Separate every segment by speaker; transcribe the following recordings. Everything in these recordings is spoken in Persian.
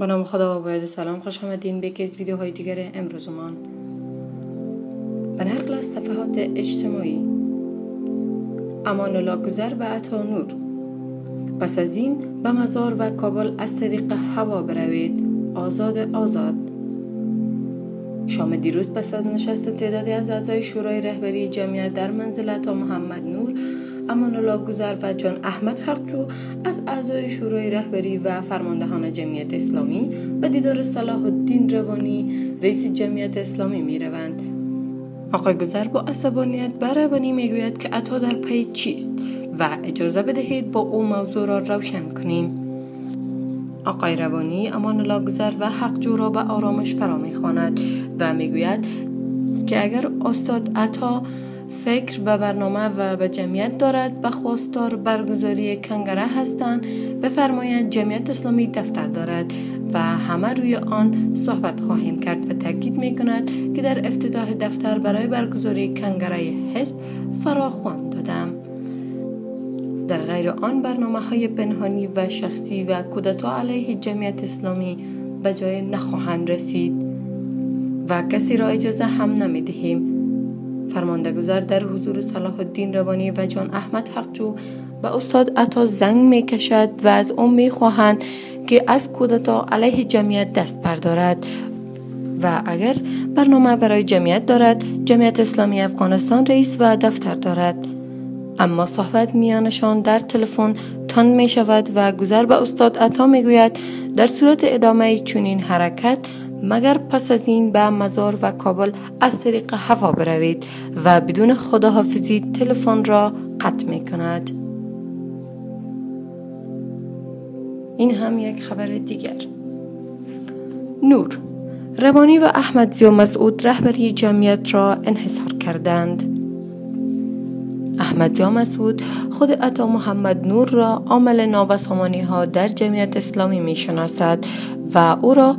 Speaker 1: با نام خدا باید سلام خوش آمدین به یکی از ویدیوهای دیگر امروزمان به نقل از صفحات اجتماعی. امان الله گذر به عطا نور. پس از این به مزار و کابل از طریق هوا بروید. آزاد آزاد. شام دیروز پس از نشست تعدادی از اعضای شورای رهبری جمعیت در منزل عطا محمد نور امان الله گذر و جان احمد حقجو از اعضای شورای رهبری و فرماندهان جمعیت اسلامی به دیدار صلاح الدین روانی رئیس جمعیت اسلامی می روند. آقای گذر با عصبانیت به می گوید که عطا در پی چیست و اجازه بدهید با او موضوع را روشن کنیم. آقای روانی امان الله گذر و حقجو را به آرامش فرا می خواند و می گوید که اگر استاد عطا فکر به برنامه و به جمعیت دارد. به خواستار برگزاری کنگره هستند. بفرمایند جمعیت اسلامی دفتر دارد و همه روی آن صحبت خواهیم کرد و تاکید می کند که در افتتاح دفتر برای برگزاری کنگره حزب فراخوان دادم. در غیر آن برنامه های پنهانی و شخصی و کودتا علیه جمعیت اسلامی به جای نخواهند رسید و کسی را اجازه هم نمی دهیم فرمانده گذار در حضور صلاح الدین روانی و جان احمد حقجو به استاد عطا زنگ می کشد و از او می خواهند که از کودتا علیه جمعیت دست بردارد. و اگر برنامه برای جمعیت دارد جمعیت اسلامی افغانستان رئیس و دفتر دارد. اما صحبت میانشان در تلفن تان می شود و گذر به استاد عطا می گوید در صورت ادامه چنین حرکت مگر پس از این به مزار و کابل از طریق هوا بروید و بدون خداحافظی تلفن را قطع می کند. این هم یک خبر دیگر نور روانی و احمد زیو مسعود رهبری جمعیت را انحصار کردند احمد زیو مسعود خود عطا محمد نور را عامل نابسامانی ها در جمعیت اسلامی می شناسد و او را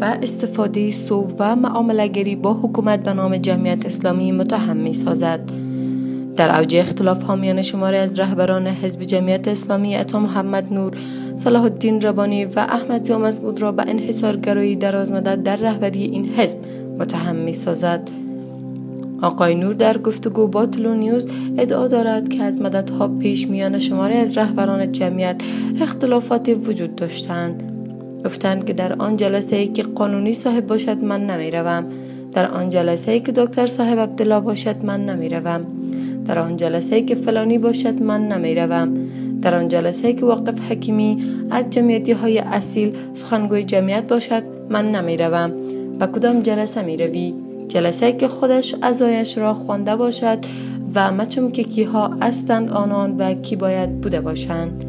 Speaker 1: به استفاده صوب و معاملگری با حکومت به نام جمعیت اسلامی متهم می سازد. در اوج اختلاف ها میان شماره از رهبران حزب جمعیت اسلامی عطا محمد نور صلاح الدین ربانی و احمد مسعود را به انحصارگرایی دراز مدت در رهبری این حزب متهم می سازد. آقای نور در گفتگو با تلو نیوز ادعا دارد که از مدتها پیش میان شماره از رهبران جمعیت اختلافات وجود داشتند گفتند که در آن جلسه ای که قانونی صاحب باشد من نمی روم در آن جلسه ای که دکتر صاحب عبدالله باشد من نمی روم در آن جلسه ای که فلانی باشد من نمی روم در آن جلسه ای که واقف حکیمی از جمعیتی های اصیل سخنگوی جمعیت باشد من نمی روم و کدام جلسه می روی جلسه ای که خودش ازایش را خوانده باشد و مچم که کیها هستند آنان و کی باید بوده باشند.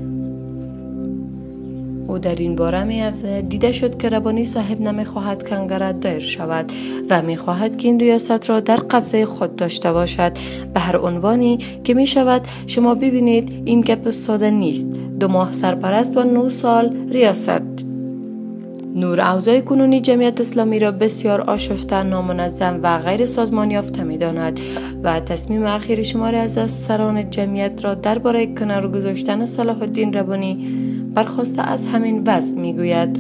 Speaker 1: او در این باره می افزاید دیده شد که ربانی صاحب نمی خواهد کنگره دایر شود و می خواهد که این ریاست را در قبضه خود داشته باشد. به هر عنوانی که می شود شما ببینید این گپ ساده نیست. دو ماه سرپرست و نو سال ریاست. نور اوضاع کنونی جمعیت اسلامی را بسیار آشفته نامنظم و غیر سازمان یافته می داند و تصمیم اخیر شماره از سران جمعیت را درباره کنار گذاشتن صلاح الدین ربانی برخواسته از همین وضع می‌گوید.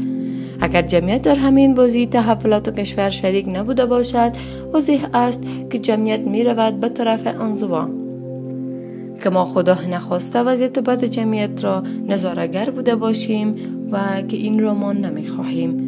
Speaker 1: اگر جمعیت در همین بازی تحولات کشور شریک نبوده باشد واضح است که جمعیت می رود به طرف انزوا که ما خدا نخواسته وضعیت بد جمعیت را نظارگر بوده باشیم و که این را ما نمی خواهیم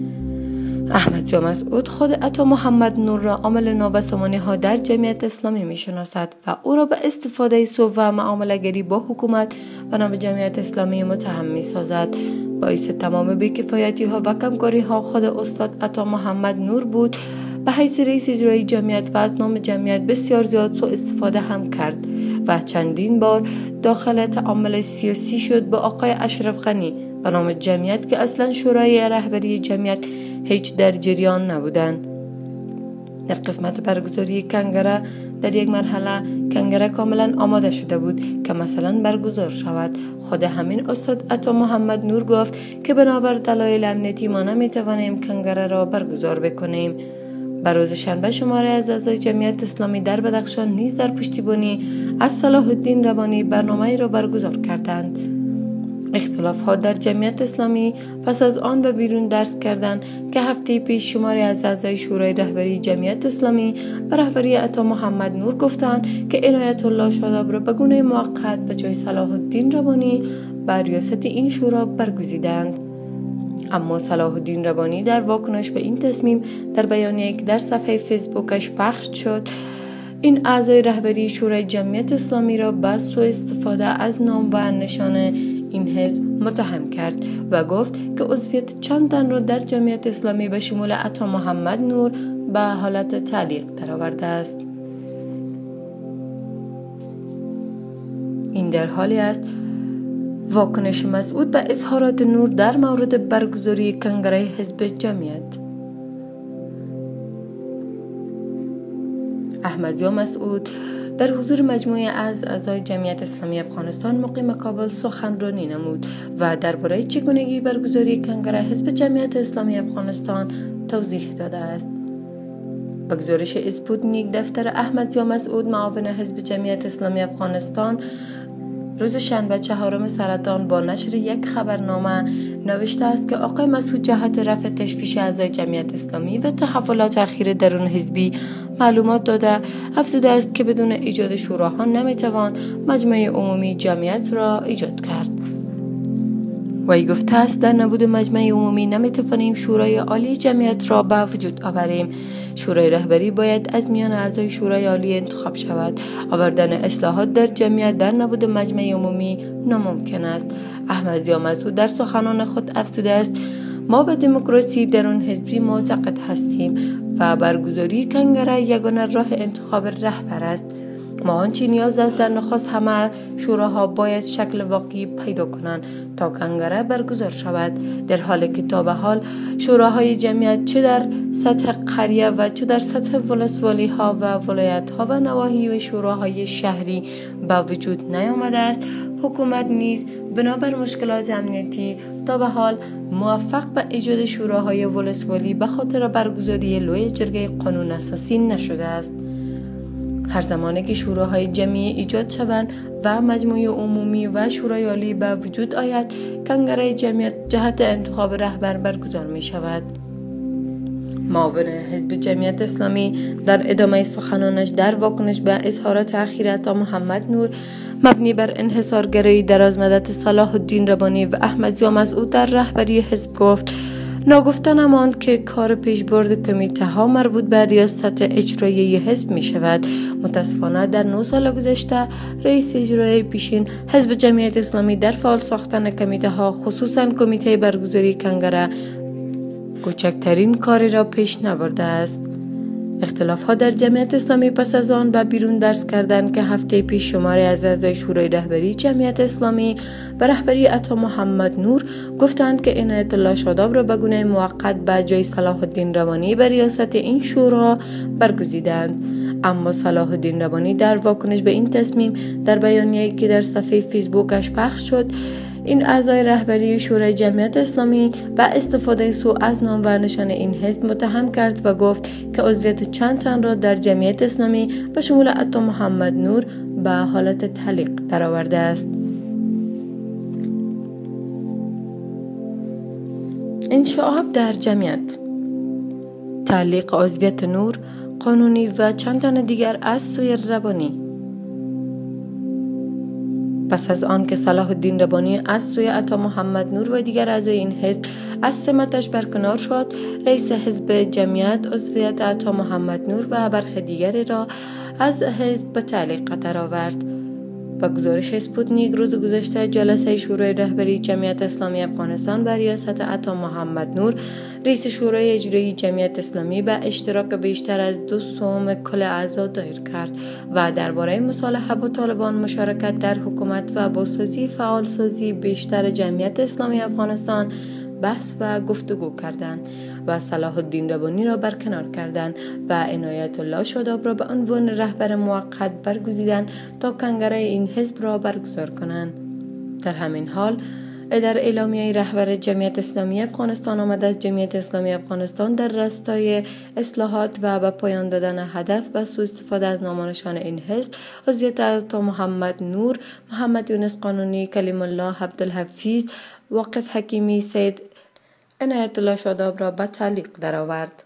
Speaker 1: احمد یا مسعود خود عطا محمد نور را عامل نابسامانی ها در جمعیت اسلامی می شناسد و او را به استفاده سو و معاملگری با حکومت و نام جمعیت اسلامی متهم می سازد. باعث تمام بیکفایتی ها و کمکاری ها خود استاد عطا محمد نور بود. به حیث رئیس اجرایی جمعیت و از نام جمعیت بسیار زیاد سو استفاده هم کرد و چندین بار داخل تعامل سیاسی شد با آقای اشرف غنی به نام جمعیت که اصلا شورای رهبری جمعیت هیچ در جریان نبودند در قسمت برگزاری کنگره در یک مرحله کنگره کاملا آماده شده بود که مثلا برگزار شود. خود همین استاد عطا محمد نور گفت که بنابر دلایل امنیتی ما نمی توانیم کنگره را برگزار بکنیم. بر روز شنبه شماره از اعضای جمعیت اسلامی در بدخشان نیز در پشتیبانی از صلاح الدین روانی برنامه را برگزار کردند. اختلاف ها در جمعیت اسلامی پس از آن به بیرون درس کردند که هفته پیش شماری از اعضای شورای رهبری جمعیت اسلامی به رهبری عطا محمد نور گفتند که عنایت الله شاداب را به گونه موقت به جای صلاح الدین روانی بر ریاست این شورا برگزیدند. اما صلاح الدین روانی در واکنش به این تصمیم در بیانیه که در صفحه فیسبوکش پخش شد. این اعضای رهبری شورای جمعیت اسلامی را به سو استفاده از نام و نشان این حزب متهم کرد و گفت که عضویت چند تن را در جمعیت اسلامی به شمول عطا محمد نور به حالت تعلیق درآورده است. این در حالی است واکنش مسعود به اظهارات نور در مورد برگزاری کنگره حزب جمعیت. احمدیا مسعود در حضور مجموعه از اعضای جمعیت اسلامی افغانستان مقیم کابل سخنرانی نمود و درباره چگونگی برگزاری کنگره حزب جمعیت اسلامی افغانستان توضیح داده است. به گزارش اسپوتنیک دفتر احمد مسعود معاون حزب جمعیت اسلامی افغانستان روز شنبه چهارم سرطان با نشر یک خبرنامه نوشته است که آقای مسعود جهت رفع تشویش اعضای جمعیت اسلامی و تحولات اخیر درون حزبی معلومات داده. افزوده است که بدون ایجاد شوراها نمی‌توان مجمع عمومی جمعیت را ایجاد کرد. وی گفته است در نبود مجمع عمومی. نمی‌توانیم شورای عالی جمعیت را به وجود آوریم. شورای رهبری باید از میان اعضای شورای عالی انتخاب شود. آوردن اصلاحات در جمعیت در نبود مجمع عمومی ناممکن است. احمد مسعود در سخنان خود افزوده است. ما به دموکراسی درون حزبی معتقد هستیم و برگزاری کنگره یگانه راه انتخاب رهبر است. ما آنچه نیاز است در نخست همه شوراها باید شکل واقعی پیدا کنند تا کنگره برگزار شود. در حالی که تا به حال شوراهای جمعیت چه در سطح قریه و چه در سطح ولسوالی ها و ولایت ها و نواحی و شوراهای شهری به وجود نیامده است حکومت نیز بنابر مشکلات امنیتی تا به حال موفق به ایجاد شوراهای ولسوالی به خاطر برگزاری لوی جرگه قانون اساسی نشده است. هر زمانی که شوراهای جمعی ایجاد شوند و مجموعه عمومی و شورای عالی به وجود آید کنگره جمعیت جهت انتخاب رهبر برگزار می شود. معاون حزب جمعیت اسلامی در ادامه سخنانش در واکنش به اظهارات اخیر تا محمد نور مبنی بر انحصارگرایی دراز مدت صلاح الدین ربانی و احمد مسعود در رهبری حزب گفت ناگفته نماند که کار پیشبرد کمیته ها مربوط به ریاست اجرایی حزب می شود. متاسفانه در نو سال گذشته رئیس اجرایی پیشین حزب جمعیت اسلامی در فعال ساختن کمیته ها خصوصا کمیته برگزاری کنگره کوچکترین کاری را پیش نبرده است. اختلاف ها در جمعیت اسلامی پس از آن به بیرون درس کردند که هفته پیش شماره از اعضای شورای رهبری جمعیت اسلامی به رهبری عطا محمد نور گفتند که عنایت الله شاداب را به گونه موقت به جای صلاح الدین روانی به ریاست این شورا برگزیدند. اما صلاح الدین روانی در واکنش به این تصمیم در بیانیه‌ای که در صفحه فیسبوکش پخش شد این اعضای رهبری شورای جمعیت اسلامی با استفاده سو از نام و نشان این حزب متهم کرد و گفت که عضویت چند تن را در جمعیت اسلامی به شمول عطا محمد نور به حالت تعلیق درآورده است. انشعاب در جمعیت. تعلیق عضویت نور قانونی و چند تن دیگر از سوی ربانی پس از آن که صلاح الدین ربانی از سوی عطا محمد نور و دیگر اعضای این حزب از سمتش برکنار شد رئیس حزب جمعیت عضویت عطا محمد نور و برخی دیگری را از حزب به تعلیق درآورد به گزارش اسپوتنیک روز گذشته جلسه شورای رهبری جمعیت اسلامی افغانستان به ریاست عطا محمد نور رئیس شورای اجرایی جمعیت اسلامی به اشتراک بیشتر از دو سوم کل اعضا دایر کرد و درباره مصالحه با طالبان مشارکت در حکومت و بازسازی فعالسازی بیشتر جمعیت اسلامی افغانستان بحث و گفتگو کردند و صلاح الدین ربانی را برکنار کردند و عنایت الله شاداب را به عنوان رهبر موقت برگزیدند تا کنگره این حزب را برگزار کنند. در همین حال در اعلامیه رهبر جمعیت اسلامی افغانستان آمده از جمعیت اسلامی افغانستان در رستای اصلاحات و به پایان دادن هدف و سوء استفاده از نامانشان این حزب حضرت از محمد نور محمد یونس قانونی کلیم الله عبدالحفیظ واقف حکیمی سید عنایت الله شاداب را به تعلیق درآورد.